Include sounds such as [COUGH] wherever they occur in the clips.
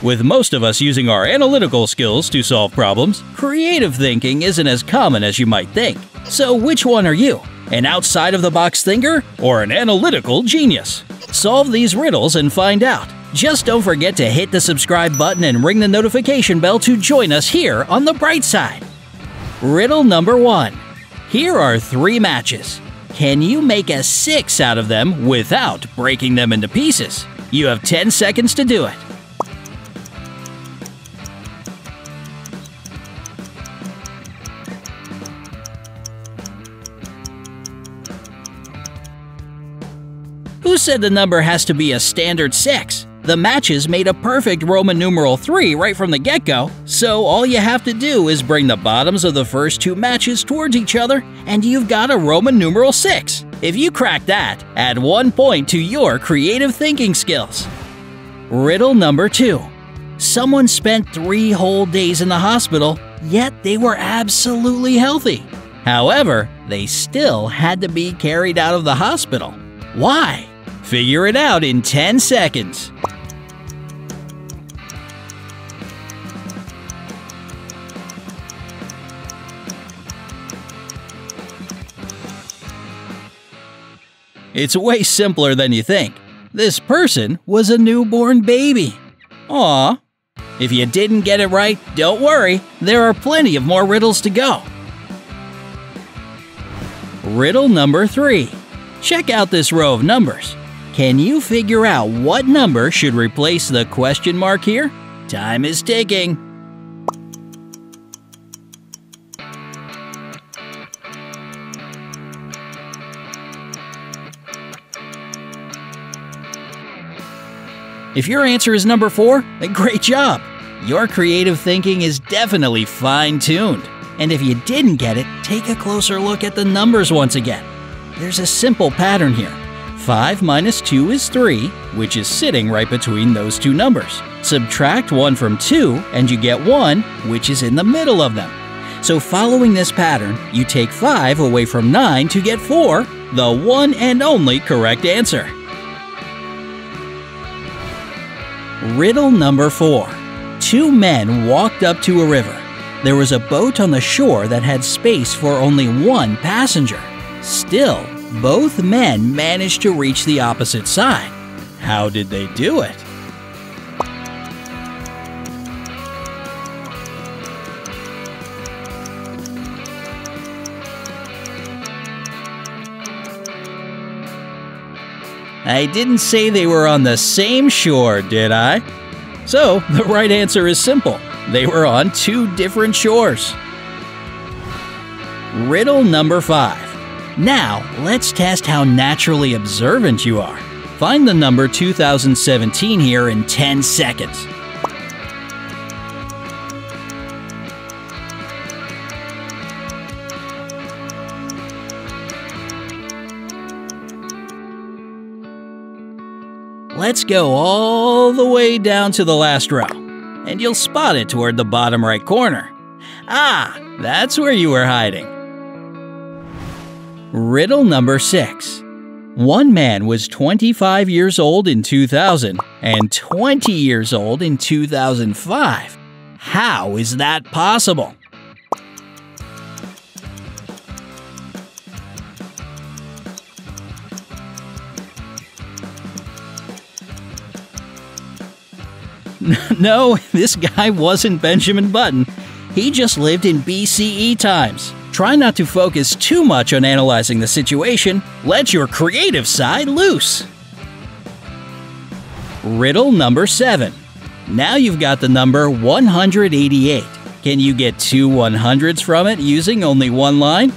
With most of us using our analytical skills to solve problems, creative thinking isn't as common as you might think. So, which one are you? An outside of the box thinker or an analytical genius? Solve these riddles and find out. Just don't forget to hit the subscribe button and ring the notification bell to join us here on the bright side. Riddle number one Here are three matches. Can you make a six out of them without breaking them into pieces? You have 10 seconds to do it. Said the number has to be a standard 6? The matches made a perfect Roman numeral 3 right from the get go, so all you have to do is bring the bottoms of the first two matches towards each other, and you've got a Roman numeral 6. If you crack that, add one point to your creative thinking skills. Riddle number 2 Someone spent three whole days in the hospital, yet they were absolutely healthy. However, they still had to be carried out of the hospital. Why? Figure it out in 10 seconds. It's way simpler than you think. This person was a newborn baby. Aw. If you didn't get it right, don't worry, there are plenty of more riddles to go. Riddle number three. Check out this row of numbers. Can you figure out what number should replace the question mark here? Time is ticking. If your answer is number four, then great job! Your creative thinking is definitely fine tuned. And if you didn't get it, take a closer look at the numbers once again. There's a simple pattern here. 5 minus 2 is 3, which is sitting right between those two numbers. Subtract 1 from 2, and you get 1, which is in the middle of them. So, following this pattern, you take 5 away from 9 to get 4, the one and only correct answer. Riddle number 4 Two men walked up to a river. There was a boat on the shore that had space for only one passenger. Still, both men managed to reach the opposite side. How did they do it? I didn't say they were on the same shore, did I? So, [LAUGHS] the right answer is simple. They were on two different shores. Riddle number 5. Now, let's test how naturally observant you are. Find the number 2017 here in 10 seconds. Let's go all the way down to the last row, and you'll spot it toward the bottom right corner. Ah, that's where you were hiding. Riddle number 6. One man was 25 years old in 2000 and 20 years old in 2005. How is that possible? [LAUGHS] no, [LAUGHS] this guy wasn't Benjamin Button. He just lived in BCE times. Try not to focus too much on analyzing the situation. Let your creative side loose. Riddle number 7. Now you've got the number 188. Can you get two 100s from it using only one line?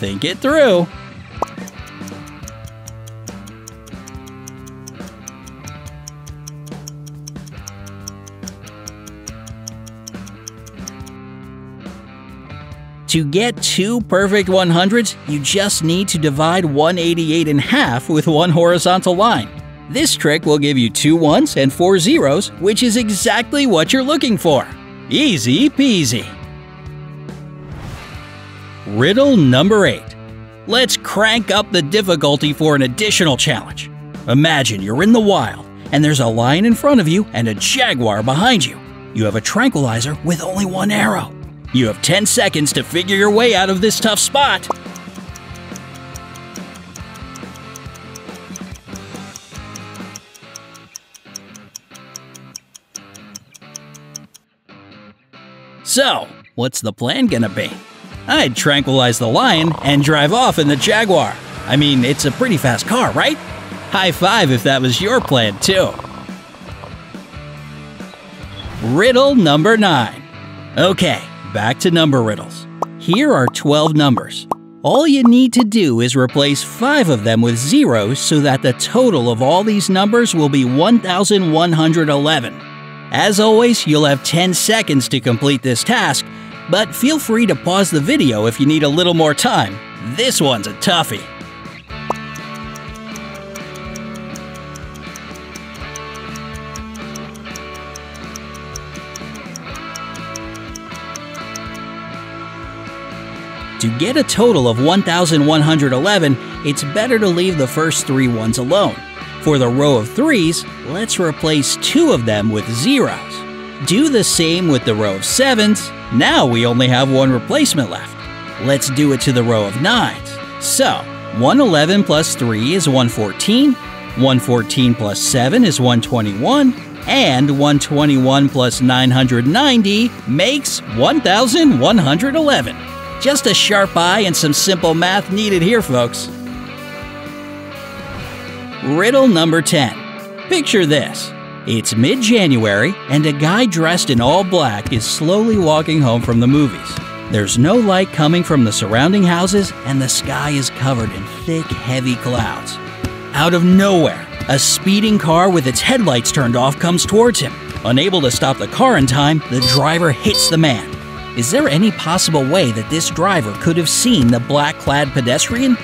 Think it through. To get two perfect 100s, you just need to divide 188 in half with one horizontal line. This trick will give you two ones and four zeros, which is exactly what you're looking for. Easy peasy. Riddle number 8. Let's crank up the difficulty for an additional challenge. Imagine you're in the wild and there's a lion in front of you and a jaguar behind you. You have a tranquilizer with only one arrow. You have 10 seconds to figure your way out of this tough spot. So, what's the plan gonna be? I'd tranquilize the lion and drive off in the Jaguar. I mean, it's a pretty fast car, right? High five if that was your plan, too. Riddle number 9. Okay, back to number riddles. Here are 12 numbers. All you need to do is replace 5 of them with zeros so that the total of all these numbers will be 1111. As always, you'll have 10 seconds to complete this task, but feel free to pause the video if you need a little more time. This one's a toughie. To get a total of 1111, it's better to leave the first three ones alone. For the row of threes, let's replace two of them with zeros. Do the same with the row of sevens. Now we only have one replacement left. Let's do it to the row of nines. So, 111 plus 3 is 114, 114 plus 7 is 121, and 121 plus 990 makes 1111. Just a sharp eye and some simple math needed here, folks. Riddle number 10. Picture this. It's mid January, and a guy dressed in all black is slowly walking home from the movies. There's no light coming from the surrounding houses, and the sky is covered in thick, heavy clouds. Out of nowhere, a speeding car with its headlights turned off comes towards him. Unable to stop the car in time, the driver hits the man. Is there any possible way that this driver could have seen the black clad pedestrian?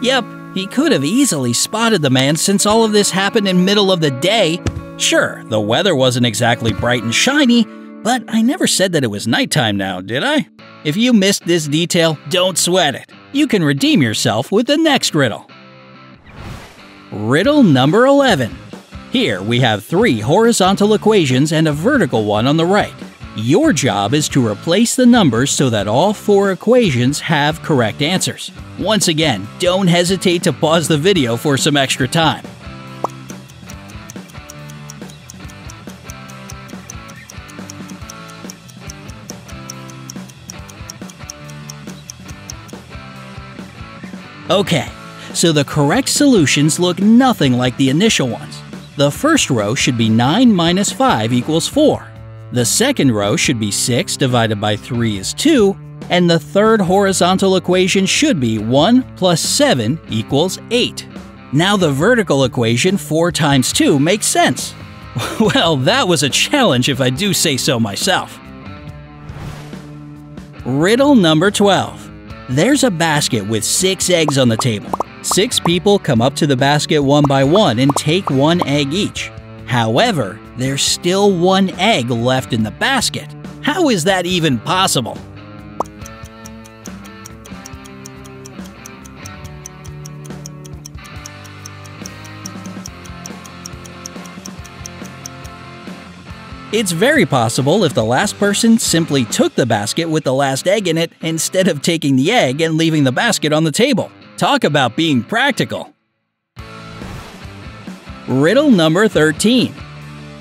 Yep, he could have easily spotted the man since all of this happened in middle of the day. Sure, the weather wasn't exactly bright and shiny, but I never said that it was nighttime now, did I? If you missed this detail, don't sweat it. You can redeem yourself with the next riddle. Riddle number 11. Here we have three horizontal equations and a vertical one on the right. Your job is to replace the numbers so that all four equations have correct answers. Once again, don't hesitate to pause the video for some extra time. Okay, so the correct solutions look nothing like the initial ones. The first row should be 9 minus 5 equals 4. The second row should be 6 divided by 3 is 2, and the third horizontal equation should be 1 plus 7 equals 8. Now the vertical equation 4 times 2 makes sense. [LAUGHS] well, that was a challenge if I do say so myself. Riddle number 12. There's a basket with six eggs on the table. Six people come up to the basket one by one and take one egg each. However, there's still one egg left in the basket. How is that even possible? It's very possible if the last person simply took the basket with the last egg in it instead of taking the egg and leaving the basket on the table. Talk about being practical. Riddle number 13.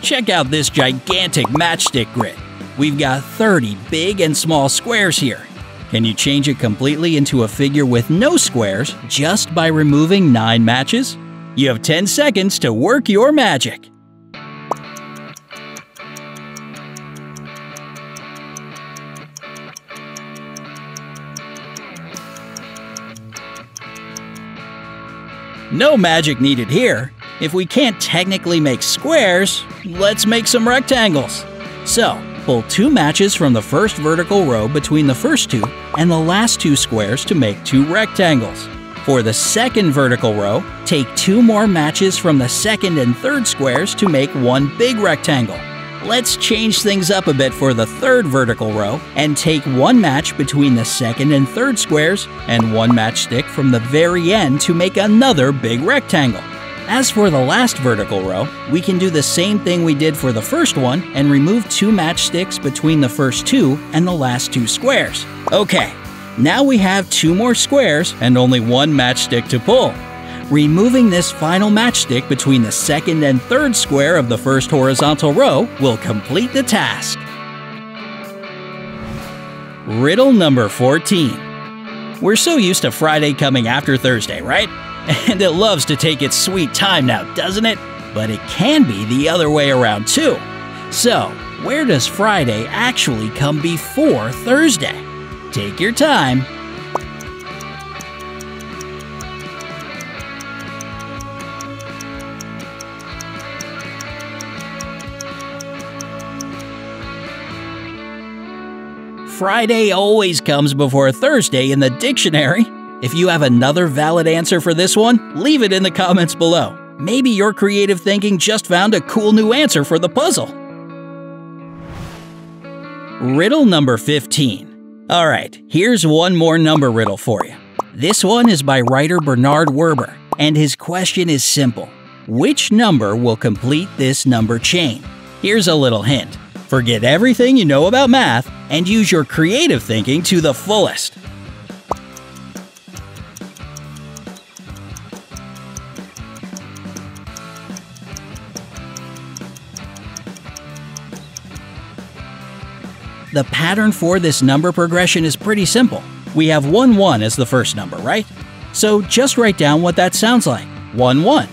Check out this gigantic matchstick grid. We've got 30 big and small squares here. Can you change it completely into a figure with no squares just by removing 9 matches? You have 10 seconds to work your magic. No magic needed here. If we can't technically make squares, let's make some rectangles. So, pull two matches from the first vertical row between the first two and the last two squares to make two rectangles. For the second vertical row, take two more matches from the second and third squares to make one big rectangle. Let's change things up a bit for the third vertical row and take one match between the second and third squares and one matchstick from the very end to make another big rectangle. As for the last vertical row, we can do the same thing we did for the first one and remove two matchsticks between the first two and the last two squares. Okay, now we have two more squares and only one matchstick to pull. Removing this final matchstick between the second and third square of the first horizontal row will complete the task. Riddle number 14. We're so used to Friday coming after Thursday, right? [LAUGHS] And it loves to take its sweet time now, doesn't it? But it can be the other way around too. So, where does Friday actually come before Thursday? Take your time Friday always comes before Thursday in the dictionary. If you have another valid answer for this one, leave it in the comments below. Maybe your creative thinking just found a cool new answer for the puzzle. Riddle number 15. Alright, here's one more number riddle for you. This one is by writer Bernard Werber, and his question is simple Which number will complete this number chain? Here's a little hint forget everything you know about math and use your creative thinking to the fullest. The pattern for this number progression is pretty simple. We have 1 1 as the first number, right? So just write down what that sounds like 1 1.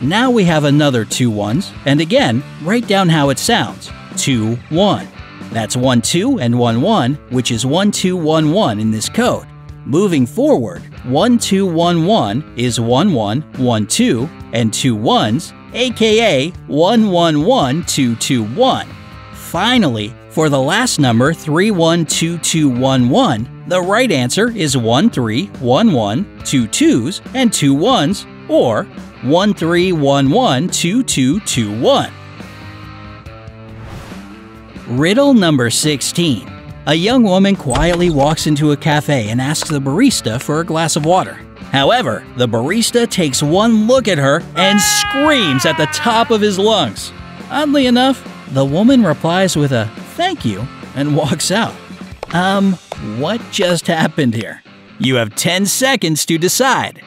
Now we have another two ones, and again, write down how it sounds 2 1. That's 1 2 and 1 1, which is 1 2 1 1 in this code. Moving forward, 1 2 1 1 is 1 1 1 2 and two ones, aka 1 1 1 2 2 1. Finally, for the last number 312211, the right answer is 1311, two twos, and two ones, or 13112221. Riddle number 16. A young woman quietly walks into a cafe and asks the barista for a glass of water. However, the barista takes one look at her and screams at the top of his lungs. Oddly enough, the woman replies with a thank you and [LAUGHS] walks out. Um, what just happened here? You have 10 seconds to decide.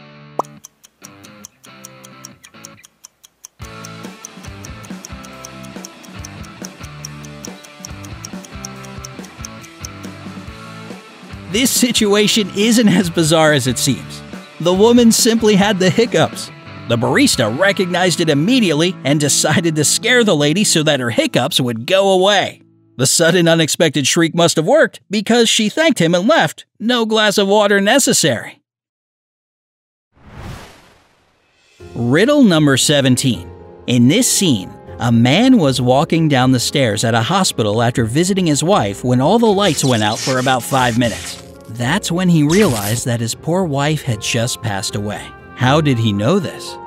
This situation isn't as bizarre as it seems. The woman simply had the hiccups. The barista recognized it immediately and decided to scare the lady so that her hiccups would go away. The sudden unexpected shriek must have worked because she thanked him and left. No glass of water necessary. Riddle number 17. In this scene, a man was walking down the stairs at a hospital after visiting his wife when all the lights went out for about five minutes. That's when he realized that his poor wife had just passed away. How did he know this?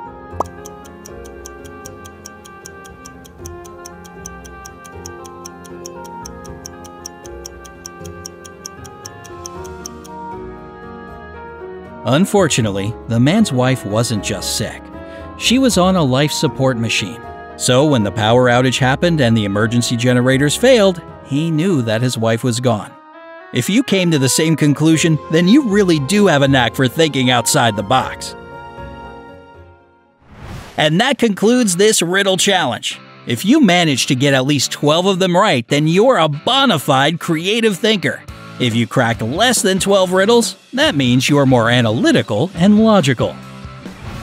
Unfortunately, the man's wife wasn't just sick. She was on a life support machine. So when the power outage happened and the emergency generators failed, he knew that his wife was gone. If you came to the same conclusion, then you really do have a knack for thinking outside the box. And that concludes this riddle challenge. If you manage to get at least 12 of them right, then you're a bona fide creative thinker. If you crack less than 12 riddles, that means you're more analytical and logical.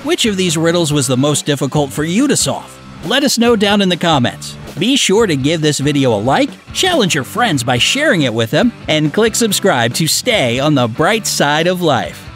Which of these riddles was the most difficult for you to solve? Let us know down in the comments. Be sure to give this video a like, challenge your friends by sharing it with them, and click subscribe to stay on the bright side of life.